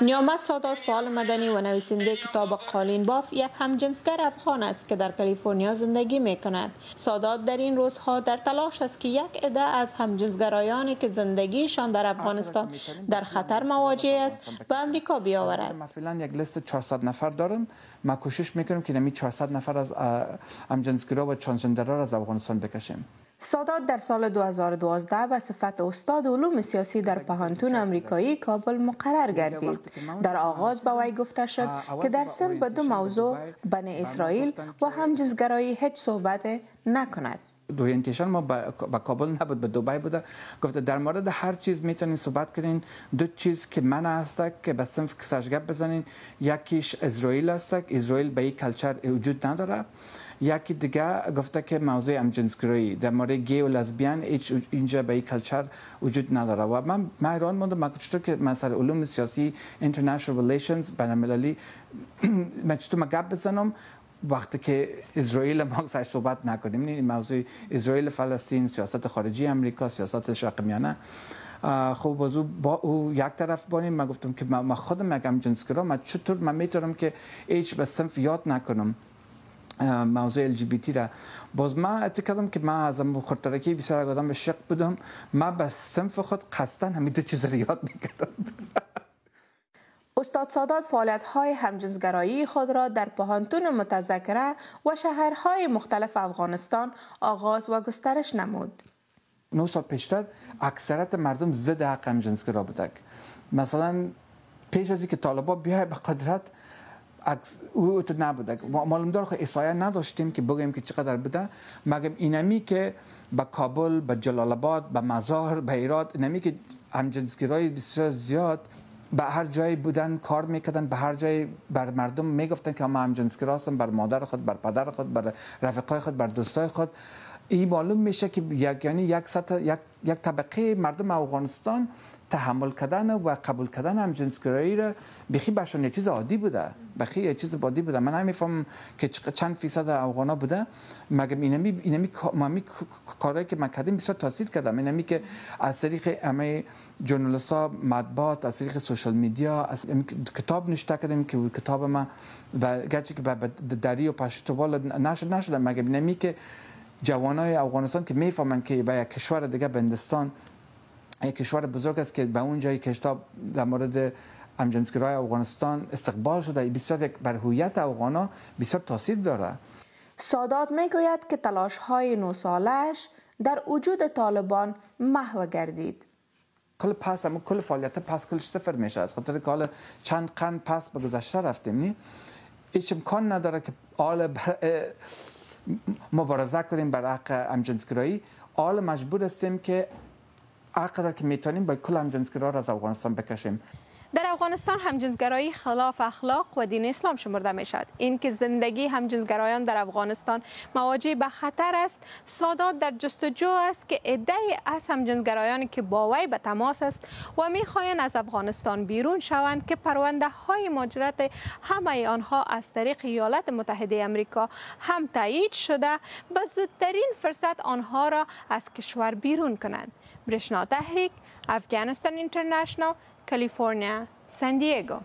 نیامد سادات فعال مدنی و نویسنده کتاب قالین باف یک همجنسگر افغان است که در کالیفرنیا زندگی می کند سادات در این روزها در تلاش است که یک عده از همجنسگرایانی که زندگیشان در افغانستان در خطر مواجه است به امریکا بیاورد. ما فعلا یک لیست 400 نفر دارم ما کوشش می‌کنیم که نمی 400 نفر از همجنسگرا و ترانسجندرها از افغانستان بکشیم. سادات در سال 2012 به صفت استاد علوم سیاسی در پهانتون امریکایی کابل مقرر گردید. در آغاز به وی گفته شد که در سن به دو موضوع بنی اسرائیل و همجنسگرایی هیچ صحبت نکند. دوینتیشن ما با کابل نبود به دوبای بوده. گفته در مورد هر چیز می‌تونین صحبت کنین. دو چیز که من هست که به صنف کسشگب بزنین. یکیش اسرائیل است اسرائیل به این کلچر وجود نداره. یکی دیگه گفته که موضوع همجنسگرایی در مورد گی و لزبیان هیچ اینجا به این کلچر وجود نداره. و من من ایران موندم من چطور که مسئله علوم سیاسی international relations بین من چطور گپ بزنم؟ وقتی که اسرائیل ما سر صحبت نکنیم. این موضوع اسرائیل فلسطین سیاست خارجی امریکا سیاست شرق میانه. خب بازو با او یک طرف بانیم. من گفتم که ما خودم مگم جنسگرا من چطور من می‌تونم که هیچ به صنف یاد نکنم. موضوع ال جی بی تی را باز ما اعتقادم که ما از خودترکی بسیار آدم شق بودم ما به صنف خود قصدن همین دو چیز را یاد می‌کردم استاد سادات فعالیت های همجنسگرایی خود را در پهانتون متذکره و شهرهای مختلف افغانستان آغاز و گسترش نمود. نو سال پیشتر اکثرت مردم ضد حق همجنسگرا بودند. مثلا پیش از اینکه طالبا بیای به قدرت او تو نبوده. معلوم دار خود احسایه نداشتیم که بگیم که چقدر بوده. مگم اینمی که به کابل به جلال آباد به مزار به ایراد اینمی که همجنسگرای بسیار زیاد به هر جایی بودن کار می‌کردن به هر جایی بر مردم می‌گفتن که ما همجنسگرا هستم بر مادر خود بر پدر خود بر رفقای خود بر دوستای خود. این معلوم میشه که یک یعنی یک سطح یک یک طبقه مردم افغانستان تحمل کردن و قبول کردن هم جنسگرایی را بخی برشان یه چیز عادی بوده. بخی یه چیز عادی بوده. من نمیفهم که چند فیصد افغانا بوده. مگه اینمی اینمی مامی کارهایی که من کردم بسیار تاثیر کردم. اینمی که از طریق همه جورنالیستا مطبوعات از طریق سوشال میدیا از کتاب نشته کردم که کتاب ما و گرچه که دری و پشتوال نشد نشد مگه اینمی که جوانای افغانستان که می‌فهمن که به یک کشور دیگه بندستان یک کشور بزرگ است که به اون جایی که کتاب در مورد همجنسگرای افغانستان استقبال شده بسیار بر هویت افغانا بسیار تاثیر داره. سادات می‌گوید که تلاش های نو سالش در وجود طالبان محو گردید. کل پس اما کل فعالیت پس کل صفر میشه از خاطر که چند قرن پس به گذشته رفتیم نی؟ هیچ امکان نداره که آل مبارزه کنیم بر حق همجنسگرایی آل مجبور هستیم که هر قدر که می‌تونیم با کل همجنسگرا را از افغانستان بکشیم در افغانستان همجنسگرایی خلاف اخلاق و دین اسلام شمرده می شود اینکه زندگی همجنسگرایان در افغانستان مواجه به خطر است سادات در جستجو است که عده از همجنسگرایانی که با وی به تماس است و می خواهند از افغانستان بیرون شوند که پرونده های ماجرت همه آنها از طریق ایالات متحده امریکا هم تایید شده به زودترین فرصت آنها را از کشور بیرون کنند. برشنا تحریک افغانستان اینترنشنال California, San Diego.